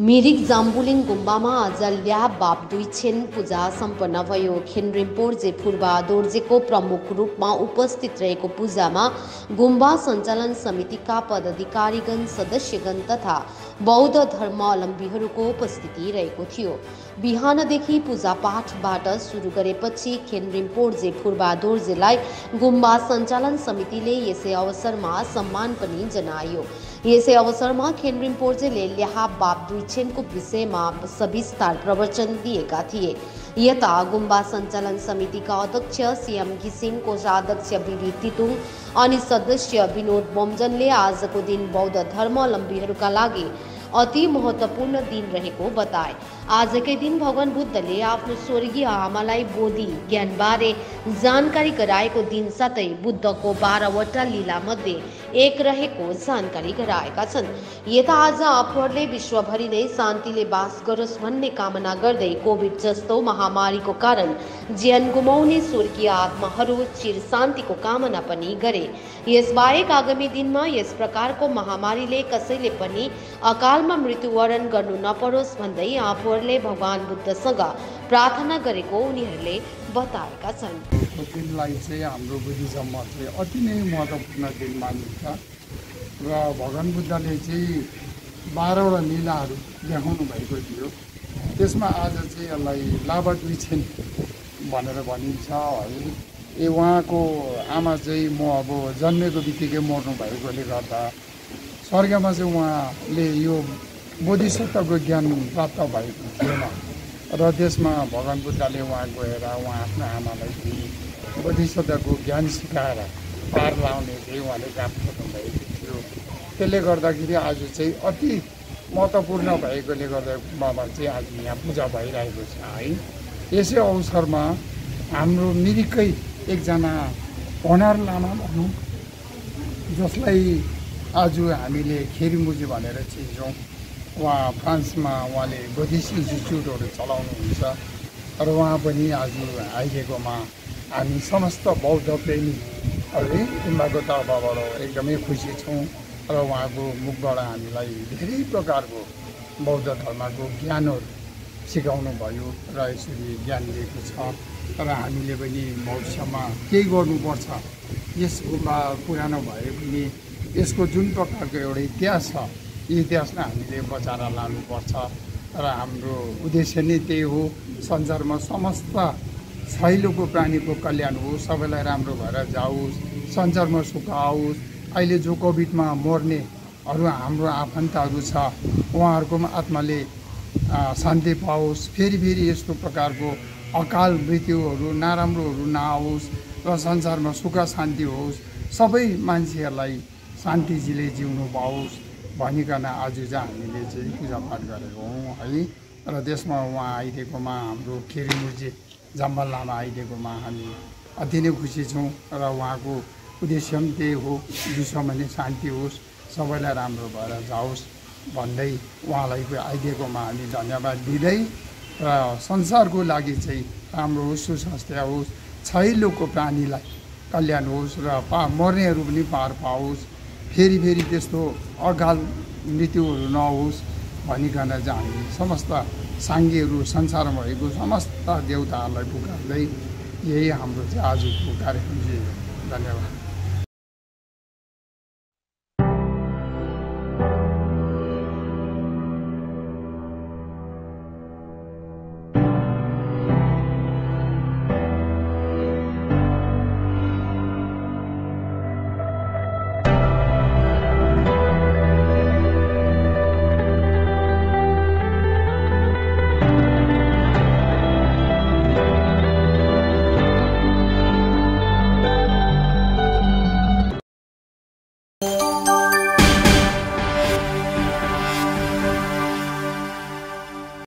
मिरिक जाम्बुलिङ गुम्बामा आज ल्या बाप दुईछेन पूजा सम्पन्न भयो। खेनरिम्पोर्जे फुर्बा दोर्जेको प्रमुख रूपमा उपस्थित रहेको पूजामा गुम्बा सञ्चालन समितिका पदाधिकारीगण सदस्यगण तथा बौद्ध धर्मावलम्बीहरूको उपस्थिति रहेको थियो। बिहानदेखि पूजापाठबाट सुरु गरेपछि खेनरिम्पोर्जे फुर्बा दोर्जेलाई गुम्बा सञ्चालन समितिले यसै अवसरमा सम्मान पनि जनायो। यसै अवसरमा खेनरिम पोर्जेले ल्याहा दुईछेनको विषयमा सविस्तार प्रवचन दिएका थिए। यता गुम्बा सञ्चालन समितिका अध्यक्ष सिएम घिसिङ कोषाध्यक्ष बिबी तितुङ अनि सदस्य विनोद बोम्जनले आजको दिन बौद्ध धर्मावलम्बीहरूका लागि अति महत्त्वपूर्ण दिन रहेको बताए। आजकै दिन भगवान बुद्धले आफ्नो स्वर्गीय आमालाई बोधि ज्ञानबारे जानकारी गराएको दिन साथ साथै बुद्धको बाह्रवटा लीलामध्ये एक रहेको जानकारी गराएका छन्। यता आज आफूहरूले विश्वभरि नै शान्तिले बास गरोस् भन्ने कामना गर्दै कोभिड जस्तो महामारीको कारण ज्यान गुमाउने स्वर्गीय आत्माहरू चिर शान्तिको कामना पनि गरे। यसबाहेक आगामी दिनमा यस प्रकारको महामारीले कसैले पनि अकालमा मृत्युवरण गर्नु नपरोस् भन्दै आफूहरूले भगवान् बुद्धसँग प्रार्थना गरेको उनीहरूले बताएका छन्। यो दिनलाई चाहिँ हाम्रो बुद्धिज्ममा चाहिँ अति नै महत्त्वपूर्ण दिन मानिन्छ। र भगवान् बुद्धले चाहिँ बाह्रवटा लीलाहरू देखाउनु भएको थियो। त्यसमा आज चाहिँ यसलाई लाभा भनेर भनिन्छ है। ए उहाँको आमा चाहिँ म अब जन्मेको बित्तिकै मर्नु भएकोले गर्दा स्वर्गमा चाहिँ उहाँले यो बोधिसत्वको ज्ञान प्राप्त भएको थिएन। र त्यसमा भगवान् बुद्धले उहाँ गएर उहाँ आफ्नो आमालाई चाहिँ बोधिसत्वको ज्ञान सिकाएर पार लाउने चाहिँ उहाँले काम गर्नुभएको थियो। त्यसले गर्दाखेरि आज चाहिँ अति महत्त्वपूर्ण भएकोले गर्दा गुम्बामा चाहिँ आज यहाँ पूजा भइरहेको छ है। यसै अवसरमा हाम्रो मिरिकै एकजना होनार लामा भनौँ जसलाई आज हामीले खेरीमुजी भनेर चिन्छौँ। उहाँ फ्रान्समा उहाँले बुद्धिस्ट इन्स्टिच्युटहरू चलाउनुहुन्छ। र उहाँ पनि आज आइदिएकोमा हामी समस्त बौद्ध प्रेमीहरूले गुम्बाको तर्फबाट एकदमै खुसी छौँ र उहाँको मुखबाट हामीलाई धेरै प्रकारको बौद्ध धर्मको ज्ञानहरू सिकाउनु भयो र यसरी ज्ञान दिएको छ। र हामीले पनि भविष्यमा केही गर्नुपर्छ। यस गुम्बा पुरानो भए पनि यसको जुन प्रकारको एउटा इतिहास छ इतिहासलाई हामीले बचाएर लानुपर्छ र हाम्रो उद्देश्य नै त्यही हो संसारमा समस्त छैलोको प्राणीको कल्याण होस् सबैलाई राम्रो भएर जाओस् संसारमा सुख आओस्। अहिले जो कोभिडमा मर्नेहरू हाम्रो आफन्तहरू छ उहाँहरूको आत्माले शान्ति पाओस्। फेरि फेरि यस्तो प्रकारको अकाल मृत्युहरू नराम्रोहरू नआओस् र संसारमा सुख शान्ति होस्। सबै मान्छेहरूलाई शान्तिजीले जिउनु पाओस्। भनिकन आज चाहिँ हामीले चाहिँ पूजापाठ गरेको हौँ है। र त्यसमा उहाँ आइदिएकोमा हाम्रो खेरीमुर्जी जम्बल लामा आइदिएकोमा हामी अति नै खुसी छौँ र उहाँको उद्देश्य पनि त्यही हो विश्वमा नै शान्ति होस् सबैलाई राम्रो भएर जाओस् भन्दै उहाँलाई आइदिएकोमा हामी धन्यवाद दिँदै र संसारको लागि चाहिँ राम्रो होस् सुस्वास्थ्य होस् छैलोको प्राणीलाई कल्याण होस् र पा मर्नेहरू पनि पार पाओस्। फेरि फेरि त्यस्तो अकाल मृत्युहरू नहोस् भनिकन चाहिँ हामी समस्त साङ्गेहरू संसारमा भएको समस्त देवताहरूलाई पुकार्दै यही हाम्रो चाहिँ आजको कार्यक्रम चाहिँ धन्यवाद।